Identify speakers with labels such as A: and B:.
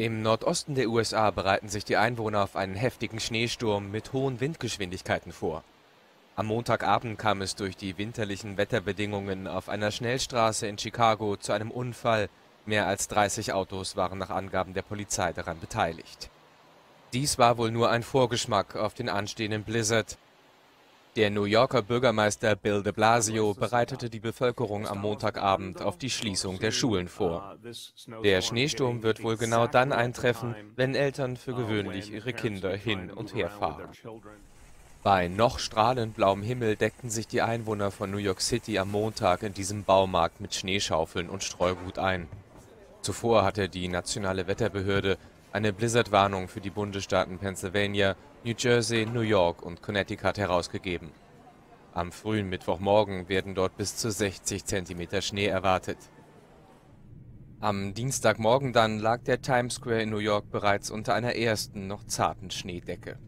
A: Im Nordosten der USA bereiten sich die Einwohner auf einen heftigen Schneesturm mit hohen Windgeschwindigkeiten vor. Am Montagabend kam es durch die winterlichen Wetterbedingungen auf einer Schnellstraße in Chicago zu einem Unfall. Mehr als 30 Autos waren nach Angaben der Polizei daran beteiligt. Dies war wohl nur ein Vorgeschmack auf den anstehenden Blizzard, der New Yorker Bürgermeister Bill de Blasio bereitete die Bevölkerung am Montagabend auf die Schließung der Schulen vor. Der Schneesturm wird wohl genau dann eintreffen, wenn Eltern für gewöhnlich ihre Kinder hin und her fahren. Bei noch strahlend blauem Himmel deckten sich die Einwohner von New York City am Montag in diesem Baumarkt mit Schneeschaufeln und Streugut ein. Zuvor hatte die nationale Wetterbehörde eine Blizzardwarnung für die Bundesstaaten Pennsylvania, New Jersey, New York und Connecticut herausgegeben. Am frühen Mittwochmorgen werden dort bis zu 60 cm Schnee erwartet. Am Dienstagmorgen dann lag der Times Square in New York bereits unter einer ersten, noch zarten Schneedecke